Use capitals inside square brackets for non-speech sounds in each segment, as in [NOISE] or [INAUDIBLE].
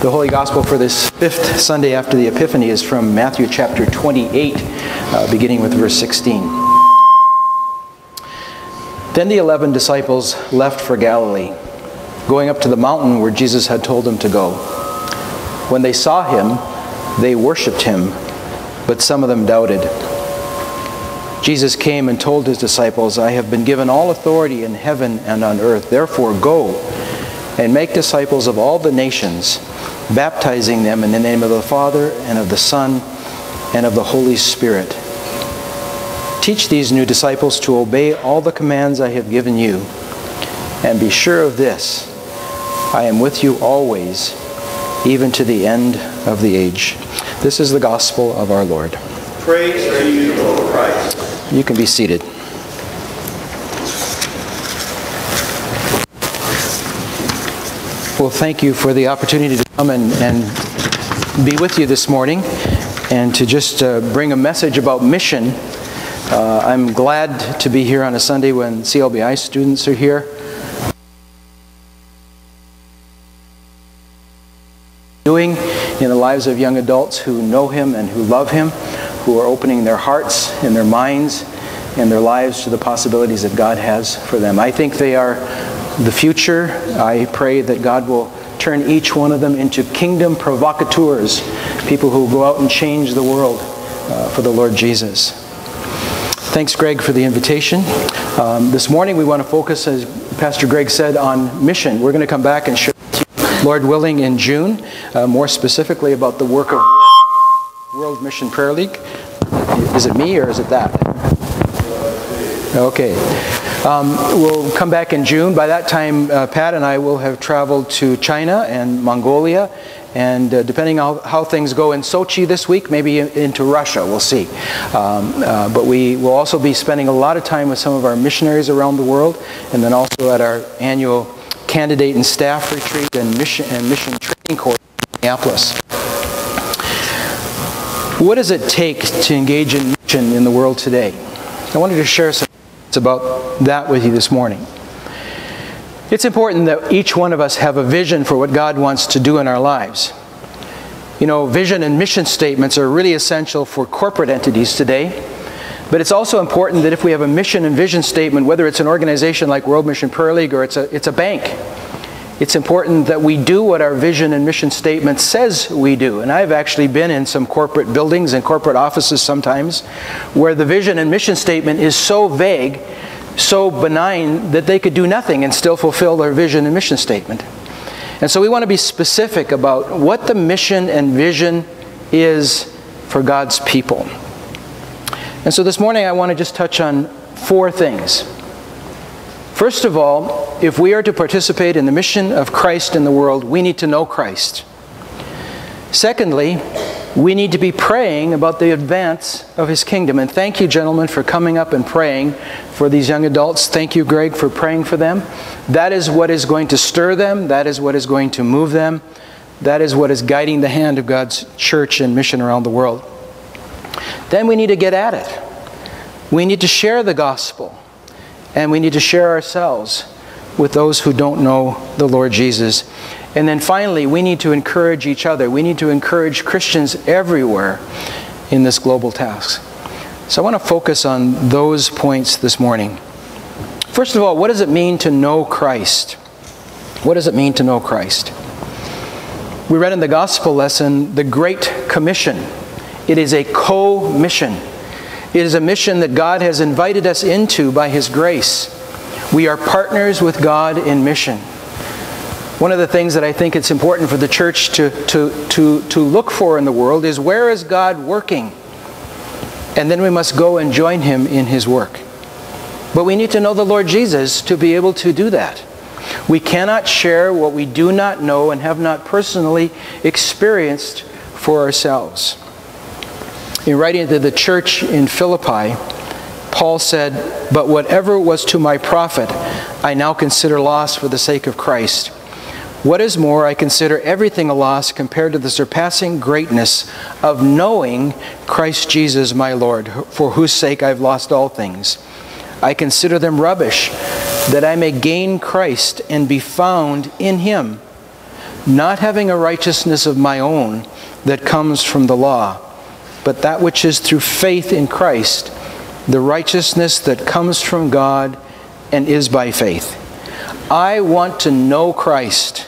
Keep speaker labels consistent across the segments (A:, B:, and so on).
A: The Holy Gospel for this fifth Sunday after the Epiphany is from Matthew chapter 28, uh, beginning with verse 16. Then the eleven disciples left for Galilee, going up to the mountain where Jesus had told them to go. When they saw him, they worshipped him, but some of them doubted. Jesus came and told his disciples, I have been given all authority in heaven and on earth. Therefore, go and make disciples of all the nations, baptizing them in the name of the Father and of the Son and of the Holy Spirit. Teach these new disciples to obey all the commands I have given you, and be sure of this I am with you always, even to the end of the age. This is the gospel of our Lord.
B: Praise to you, Lord Christ.
A: You can be seated. Well, thank you for the opportunity to come and, and be with you this morning and to just uh, bring a message about mission. Uh, I'm glad to be here on a Sunday when CLBI students are here. Doing in the lives of young adults who know Him and who love Him, who are opening their hearts and their minds and their lives to the possibilities that God has for them. I think they are the future. I pray that God will turn each one of them into kingdom provocateurs, people who go out and change the world uh, for the Lord Jesus. Thanks, Greg, for the invitation. Um, this morning we want to focus, as Pastor Greg said, on mission. We're going to come back and share Lord willing, in June, uh, more specifically about the work of World Mission Prayer League. Is it me or is it that? Okay. Um, we'll come back in June. By that time, uh, Pat and I will have traveled to China and Mongolia, and uh, depending on how, things go in Sochi this week, maybe in, into Russia. We'll see. Um, uh, but we will also be spending a lot of time with some of our missionaries around the world, and then also at our annual candidate and staff retreat and mission and mission training course in Minneapolis. What does it take to engage in mission in the world today? I wanted to share some about that with you this morning. It's important that each one of us have a vision for what God wants to do in our lives. You know, vision and mission statements are really essential for corporate entities today. But it's also important that if we have a mission and vision statement, whether it's an organization like World Mission Prayer League or it's a, it's a bank, it's important that we do what our vision and mission statement says we do. And I've actually been in some corporate buildings and corporate offices sometimes where the vision and mission statement is so vague, so benign, that they could do nothing and still fulfill their vision and mission statement. And so we want to be specific about what the mission and vision is for God's people. And so this morning I want to just touch on four things. First of all, if we are to participate in the mission of Christ in the world, we need to know Christ. Secondly, we need to be praying about the advance of His kingdom. And thank you, gentlemen, for coming up and praying for these young adults. Thank you, Greg, for praying for them. That is what is going to stir them, that is what is going to move them, that is what is guiding the hand of God's church and mission around the world. Then we need to get at it. We need to share the gospel. And we need to share ourselves with those who don't know the Lord Jesus. And then finally, we need to encourage each other. We need to encourage Christians everywhere in this global task. So I want to focus on those points this morning. First of all, what does it mean to know Christ? What does it mean to know Christ? We read in the gospel lesson the Great Commission. It is a co mission. It is a mission that God has invited us into by His grace. We are partners with God in mission. One of the things that I think it's important for the church to, to, to, to look for in the world is where is God working? And then we must go and join Him in His work. But we need to know the Lord Jesus to be able to do that. We cannot share what we do not know and have not personally experienced for ourselves. In writing to the church in Philippi, Paul said, But whatever was to my profit, I now consider loss for the sake of Christ. What is more, I consider everything a loss compared to the surpassing greatness of knowing Christ Jesus my Lord, for whose sake I've lost all things. I consider them rubbish, that I may gain Christ and be found in him not having a righteousness of my own that comes from the law, but that which is through faith in Christ, the righteousness that comes from God and is by faith. I want to know Christ.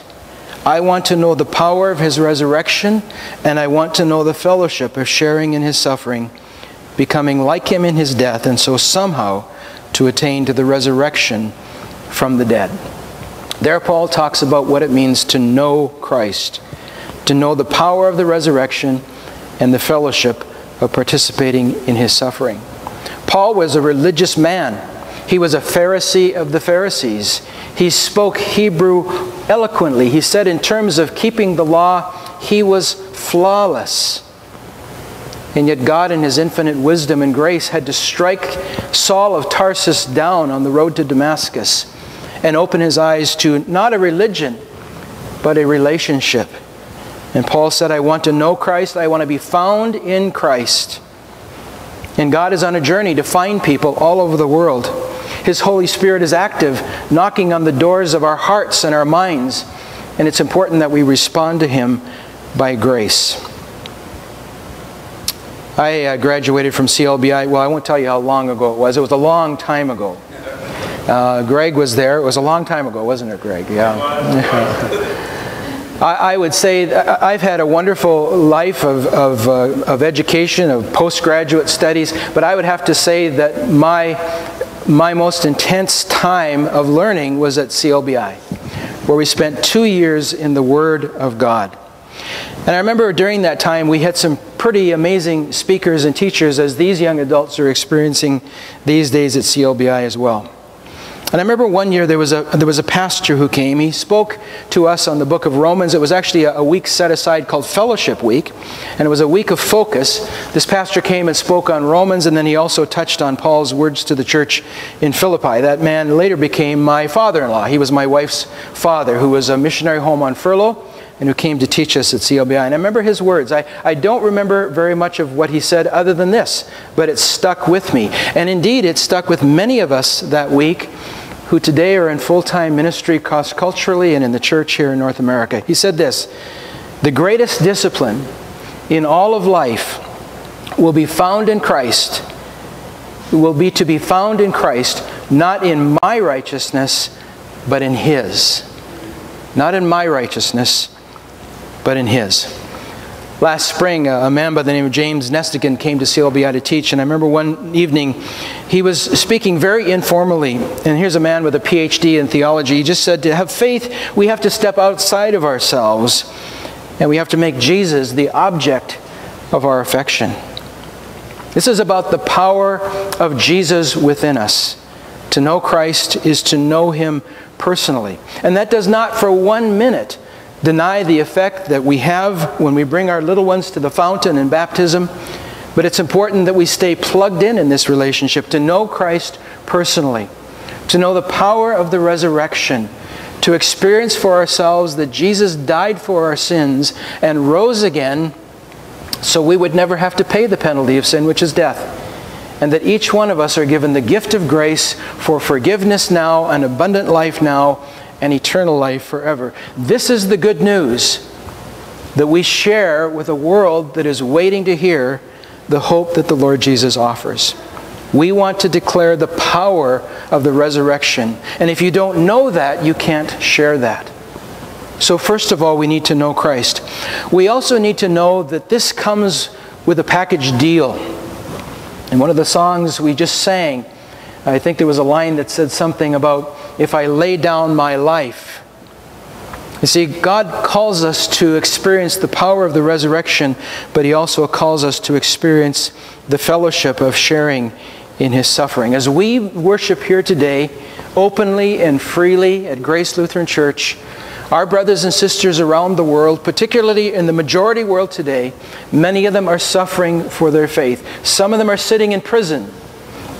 A: I want to know the power of his resurrection, and I want to know the fellowship of sharing in his suffering, becoming like him in his death, and so somehow to attain to the resurrection from the dead. There, Paul talks about what it means to know Christ, to know the power of the resurrection and the fellowship of participating in his suffering. Paul was a religious man. He was a Pharisee of the Pharisees. He spoke Hebrew eloquently. He said, in terms of keeping the law, he was flawless. And yet, God, in His infinite wisdom and grace, had to strike Saul of Tarsus down on the road to Damascus and open his eyes to not a religion, but a relationship. And Paul said, I want to know Christ, I want to be found in Christ. And God is on a journey to find people all over the world. His Holy Spirit is active, knocking on the doors of our hearts and our minds. And it's important that we respond to Him by grace. I uh, graduated from CLBI, well, I won't tell you how long ago it was. It was a long time ago. Uh, Greg was there. It was a long time ago, wasn't it, Greg? Yeah. [LAUGHS] I, I, would say I've had a wonderful life of, of, uh, of education, of postgraduate studies, but I would have to say that my, my most intense time of learning was at CLBI, where we spent two years in the Word of God. And I remember during that time we had some pretty amazing speakers and teachers as these young adults are experiencing these days at CLBI as well. And I remember one year there was a there was a pastor who came. He spoke to us on the book of Romans. It was actually a, a, week set aside called Fellowship Week, and it was a week of focus. This pastor came and spoke on Romans, and then he also touched on Paul's words to the church in Philippi. That man later became my father-in-law. He was my wife's father, who was a missionary home on furlough and who came to teach us at CLBI. And I remember his words. I, I don't remember very much of what he said other than this, but it stuck with me. And indeed, it stuck with many of us that week who today are in full time ministry cross culturally and in the church here in North America. He said this The greatest discipline in all of life will be found in Christ, will be to be found in Christ, not in my righteousness, but in His. Not in my righteousness, but in His. Last spring, a man by the name of James Nestingen came to CLBI to teach, and I remember one evening he was speaking very informally. And here's a man with a PhD in theology. He just said, To have faith, we have to step outside of ourselves, and we have to make Jesus the object of our affection. This is about the power of Jesus within us. To know Christ is to know Him personally. And that does not for one minute deny the effect that we have when we bring our little ones to the fountain in baptism, but it's important that we stay plugged in in this relationship to know Christ personally, to know the power of the resurrection, to experience for ourselves that Jesus died for our sins and rose again so we would never have to pay the penalty of sin, which is death. And that each one of us are given the gift of grace for forgiveness now, an abundant life now, and eternal life forever. This is the good news that we share with a world that is waiting to hear the hope that the Lord Jesus offers. We want to declare the power of the resurrection. And if you don't know that, you can't share that. So, first of all, we need to know Christ. We also need to know that this comes with a package deal. In one of the songs we just sang, I think there was a line that said something about if I lay down my life. You see, God calls us to experience the power of the resurrection, but He also calls us to experience the fellowship of sharing in His suffering. As we worship here today, openly and freely at Grace Lutheran Church, our brothers and sisters around the world, particularly in the majority world today, many of them are suffering for their faith. Some of them are sitting in prison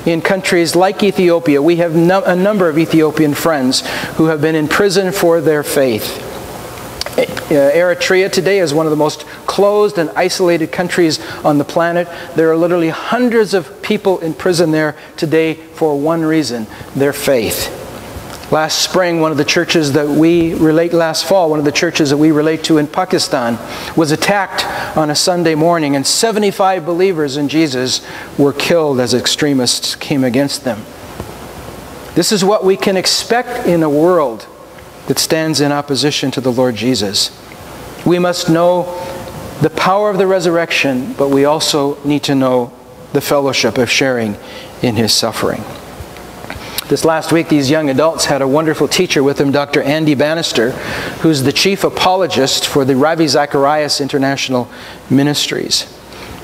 A: in countries like Ethiopia. We have no, a number of Ethiopian friends who have been in prison for their faith. Uh, Eritrea today is one of the most closed and isolated countries on the planet. There are literally hundreds of people in prison there today for one reason their faith. Last spring, one of the churches that we relate, last fall, one of the churches that we relate to in Pakistan was attacked on a Sunday morning, and 75 believers in Jesus were killed as extremists came against them. This is what we can expect in a world that stands in opposition to the Lord Jesus. We must know the power of the resurrection, but we also need to know the fellowship of sharing in his suffering. This last week, these young adults had a wonderful teacher with them, Dr. Andy Bannister, who's the chief apologist for the Ravi Zacharias International Ministries.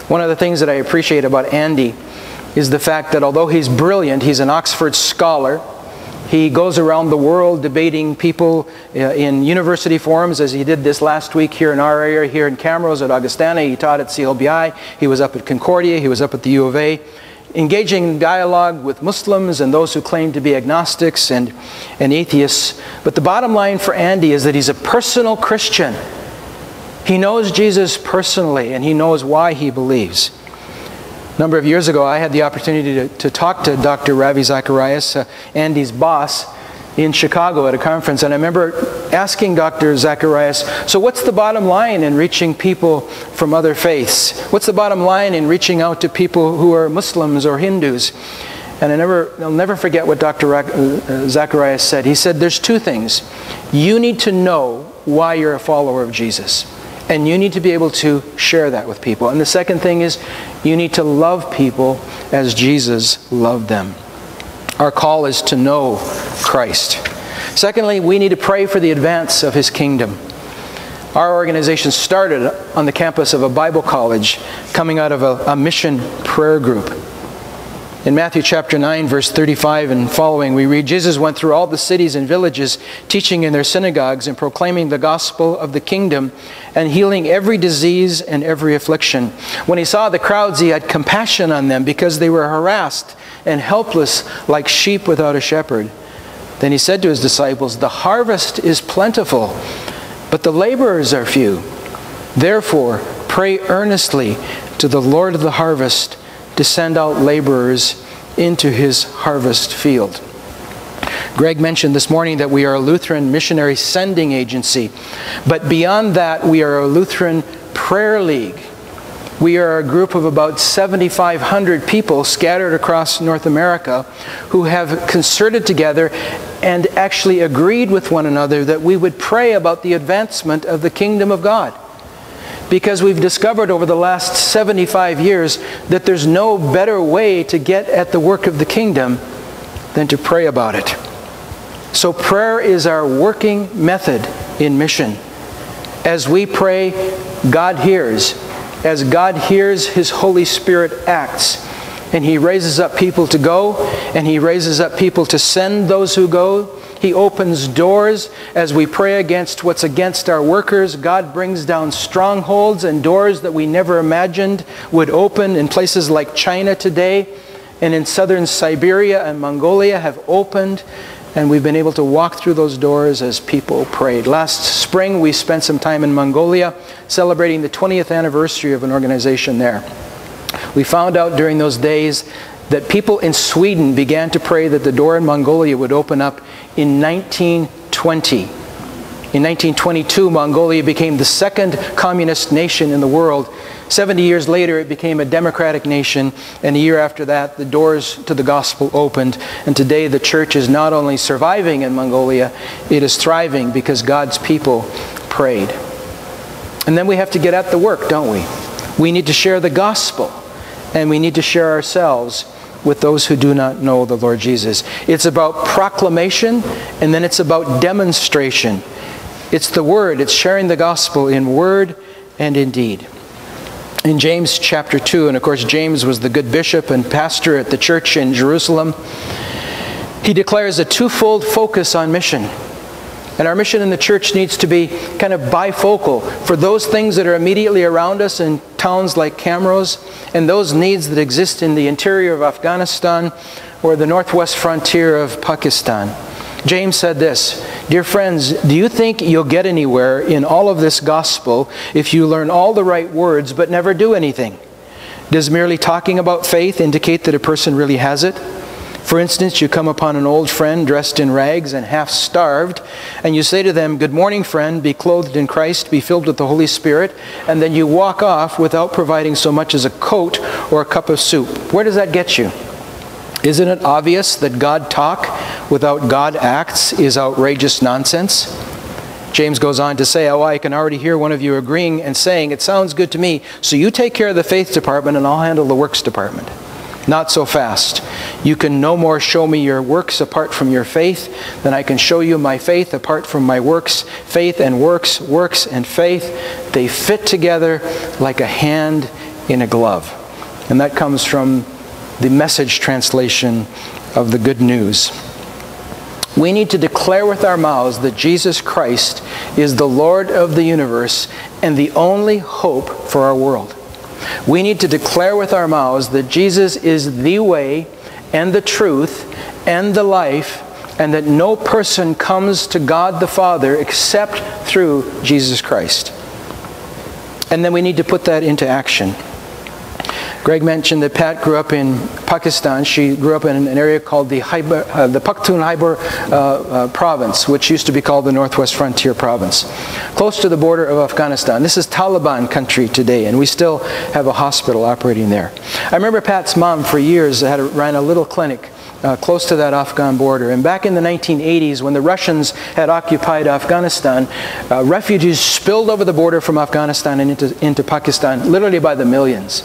A: One of the things that I appreciate about Andy is the fact that although he's brilliant, he's an Oxford scholar. He goes around the world debating people uh, in university forums, as he did this last week here in our area, here in Camrose at Augustana. He taught at CLBI. He was up at Concordia. He was up at the U of A engaging in dialogue with Muslims and those who claim to be agnostics and, and atheists. But the bottom line for Andy is that he's a personal Christian. He knows Jesus personally and he knows why he believes. A number of years ago, I had the opportunity to, to talk to Dr. Ravi Zacharias, uh, Andy's boss, in Chicago at a conference, and I remember asking Dr. Zacharias, so what's the bottom line in reaching people from other faiths? What's the bottom line in reaching out to people who are Muslims or Hindus? And I never, I'll never forget what Dr. Uh, Zacharias said. He said, There's two things. You need to know why you're a follower of Jesus. And you need to be able to share that with people. And the second thing is, you need to love people as Jesus loved them. Our call is to know Christ. Secondly, we need to pray for the advance of His kingdom. Our organization started on the campus of a Bible college coming out of a, a mission prayer group. In Matthew chapter 9, verse 35 and following, we read Jesus went through all the cities and villages, teaching in their synagogues and proclaiming the gospel of the kingdom and healing every disease and every affliction. When he saw the crowds, he had compassion on them because they were harassed and helpless like sheep without a shepherd. Then he said to his disciples, The harvest is plentiful, but the laborers are few. Therefore, pray earnestly to the Lord of the harvest to send out laborers into his harvest field. Greg mentioned this morning that we are a Lutheran missionary sending agency, but beyond that, we are a Lutheran prayer league. We are a group of about 7,500 people scattered across North America who have concerted together and actually agreed with one another that we would pray about the advancement of the kingdom of God. Because we've discovered over the last 75 years that there's no better way to get at the work of the kingdom than to pray about it. So, prayer is our working method in mission. As we pray, God hears as God hears, His Holy Spirit acts. And He raises up people to go, and He raises up people to send those who go. He opens doors as we pray against what's against our workers. God brings down strongholds and doors that we never imagined would open in places like China today and in southern Siberia and Mongolia have opened and we've been able to walk through those doors as people prayed. Last spring, we spent some time in Mongolia celebrating the 20th anniversary of an organization there. We found out during those days that people in Sweden began to pray that the door in Mongolia would open up in 1920. In 1922, Mongolia became the second communist nation in the world. 70 years later, it became a democratic nation, and a year after that, the doors to the gospel opened. And today, the church is not only surviving in Mongolia, it is thriving because God's people prayed. And then we have to get at the work, don't we? We need to share the gospel, and we need to share ourselves with those who do not know the Lord Jesus. It's about proclamation, and then it's about demonstration. It's the word, it's sharing the gospel in word and in deed. In James chapter 2, and of course, James was the good bishop and pastor at the church in Jerusalem, he declares a twofold focus on mission. And our mission in the church needs to be kind of bifocal for those things that are immediately around us in towns like Camrose and those needs that exist in the interior of Afghanistan or the northwest frontier of Pakistan. James said this Dear friends, do you think you'll get anywhere in all of this gospel if you learn all the right words but never do anything? Does merely talking about faith indicate that a person really has it? For instance, you come upon an old friend dressed in rags and half starved, and you say to them, Good morning, friend, be clothed in Christ, be filled with the Holy Spirit, and then you walk off without providing so much as a coat or a cup of soup. Where does that get you? Isn't it obvious that God talk without God acts is outrageous nonsense? James goes on to say, Oh, I can already hear one of you agreeing and saying, It sounds good to me, so you take care of the faith department and I'll handle the works department. Not so fast. You can no more show me your works apart from your faith than I can show you my faith apart from my works. Faith and works, works and faith, they fit together like a hand in a glove. And that comes from the message translation of the good news. We need to declare with our mouths that Jesus Christ is the Lord of the universe and the only hope for our world. We need to declare with our mouths that Jesus is the way and the truth and the life, and that no person comes to God the Father except through Jesus Christ. And then we need to put that into action. Greg mentioned that Pat grew up in Pakistan. She grew up in an area called the, Khyber, uh, the Pakhtun Khyber uh, uh, province, which used to be called the Northwest Frontier Province, close to the border of Afghanistan. This is Taliban country today, and we still have a hospital operating there. I remember Pat's mom for years had a, ran a little clinic uh, close to that Afghan border. And back in the 1980s, when the Russians had occupied Afghanistan, uh, refugees spilled over the border from Afghanistan and into, into Pakistan, literally by the millions.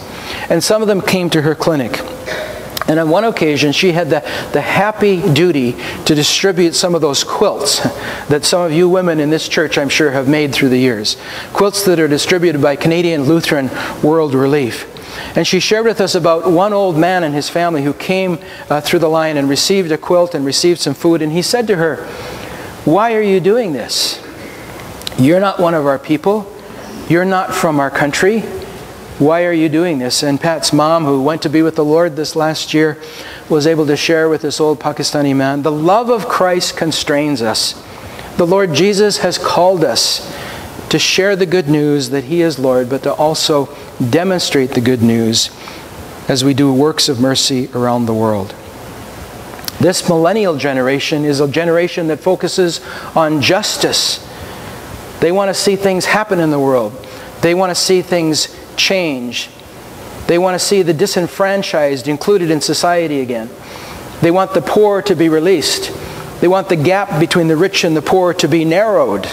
A: And some of them came to her clinic. And on one occasion, she had the, the happy duty to distribute some of those quilts that some of you women in this church, I'm sure, have made through the years. Quilts that are distributed by Canadian Lutheran World Relief. And she shared with us about one old man and his family who came uh, through the line and received a quilt and received some food. And he said to her, Why are you doing this? You're not one of our people. You're not from our country. Why are you doing this? And Pat's mom, who went to be with the Lord this last year, was able to share with this old Pakistani man the love of Christ constrains us. The Lord Jesus has called us to share the good news that He is Lord, but to also demonstrate the good news as we do works of mercy around the world. This millennial generation is a generation that focuses on justice. They want to see things happen in the world. They want to see things change. They want to see the disenfranchised included in society again. They want the poor to be released. They want the gap between the rich and the poor to be narrowed.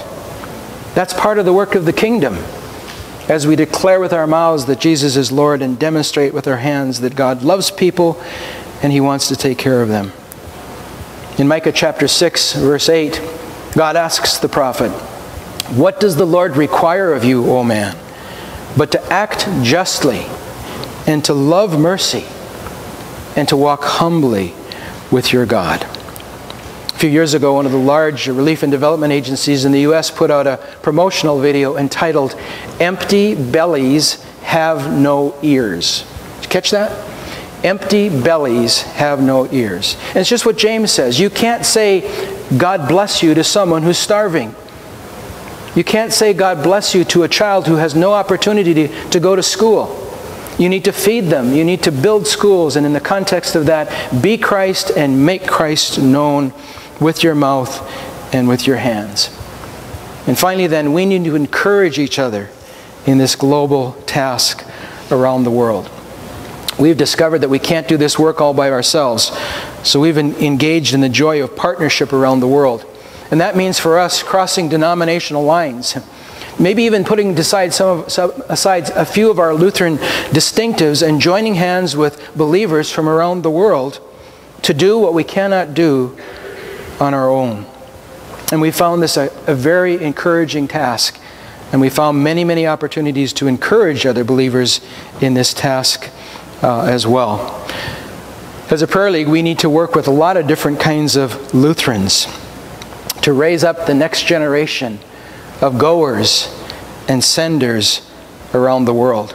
A: That's part of the work of the kingdom as we declare with our mouths that Jesus is Lord and demonstrate with our hands that God loves people and He wants to take care of them. In Micah chapter 6, verse 8, God asks the prophet, What does the Lord require of you, O man? But to act justly and to love mercy and to walk humbly with your God. Few years ago, one of the large relief and development agencies in the U.S. put out a promotional video entitled Empty Bellies Have No Ears. Did you catch that? Empty bellies have no ears. And it's just what James says. You can't say, God bless you to someone who's starving. You can't say, God bless you to a child who has no opportunity to, to go to school. You need to feed them. You need to build schools. And in the context of that, be Christ and make Christ known with your mouth and with your hands. And finally, then, we need to encourage each other in this global task around the world. We've discovered that we can't do this work all by ourselves, so we've engaged in the joy of partnership around the world. And that means for us crossing denominational lines, maybe even putting aside, some of, aside a few of our Lutheran distinctives and joining hands with believers from around the world to do what we cannot do on our own. And we found this a, a very encouraging task. And we found many, many opportunities to encourage other believers in this task uh, as well. As a prayer league, we need to work with a lot of different kinds of Lutherans to raise up the next generation of goers and senders around the world.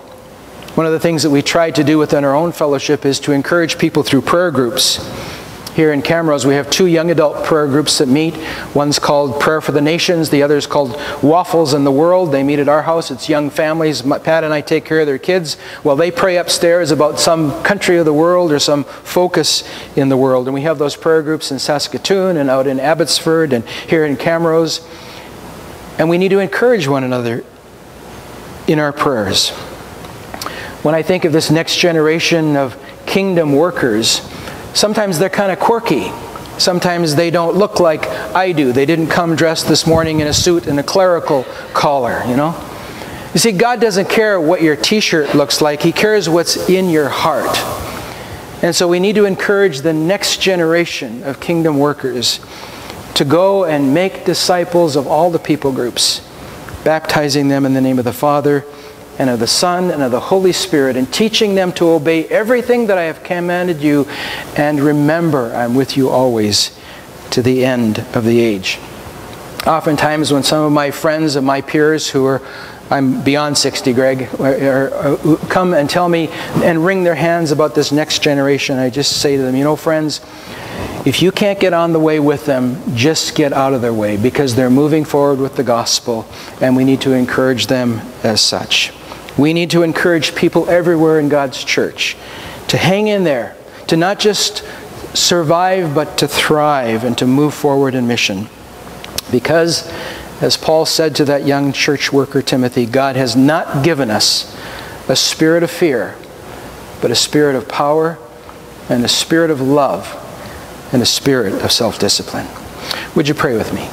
A: One of the things that we try to do within our own fellowship is to encourage people through prayer groups Here in Camrose, we have two young adult prayer groups that meet. One's called Prayer for the Nations, the other is called Waffles in the World. They meet at our house. It's young families. Pat and I take care of their kids while they pray upstairs about some country of the world or some focus in the world. And we have those prayer groups in Saskatoon and out in Abbotsford and here in Camrose. And we need to encourage one another in our prayers. When I think of this next generation of kingdom workers, sometimes they're kind of quirky. Sometimes they don't look like I do. They didn't come dressed this morning in a suit and a clerical collar, you know? You see, God doesn't care what your t shirt looks like, He cares what's in your heart. And so we need to encourage the next generation of kingdom workers to go and make disciples of all the people groups, baptizing them in the name of the Father and of the Son and of the Holy Spirit, and teaching them to obey everything that I have commanded you. And remember, I'm with you always to the end of the age. Oftentimes, when some of my friends and my peers who are I'm beyond 60, Greg, uh, come and tell me and wring their hands about this next generation. I just say to them, you know, friends, if you can't get on the way with them, just get out of their way because they're moving forward with the gospel and we need to encourage them as such. We need to encourage people everywhere in God's church to hang in there, to not just survive, but to thrive and to move forward in mission. Because, as Paul said to that young church worker Timothy, God has not given us a spirit of fear, but a spirit of power and a spirit of love and a spirit of self discipline. Would you pray with me?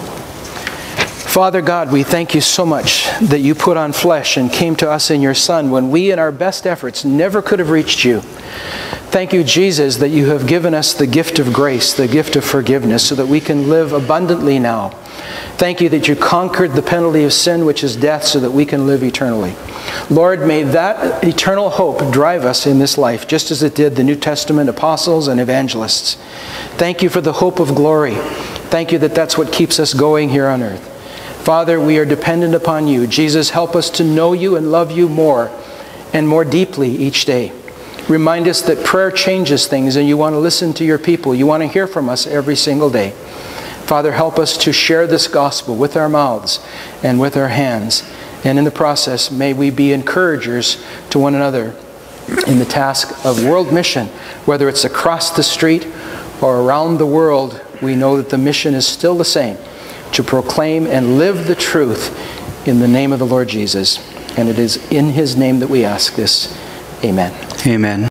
A: Father God, we thank you so much that you put on flesh and came to us in your Son when we, in our best efforts, never could have reached you. Thank you, Jesus, that you have given us the gift of grace, the gift of forgiveness, so that we can live abundantly now. Thank you that you conquered the penalty of sin, which is death, so that we can live eternally. Lord, may that eternal hope drive us in this life, just as it did the New Testament apostles and evangelists. Thank you for the hope of glory. Thank you that that's what keeps us going here on earth. Father, we are dependent upon you. Jesus, help us to know you and love you more and more deeply each day. Remind us that prayer changes things and you want to listen to your people. You want to hear from us every single day. Father, help us to share this gospel with our mouths and with our hands. And in the process, may we be encouragers to one another in the task of world mission, whether it's across the street or around the world. We know that the mission is still the same to proclaim and live the truth in the name of the Lord Jesus. And it is in his name that we ask this. Amen.
C: Amen.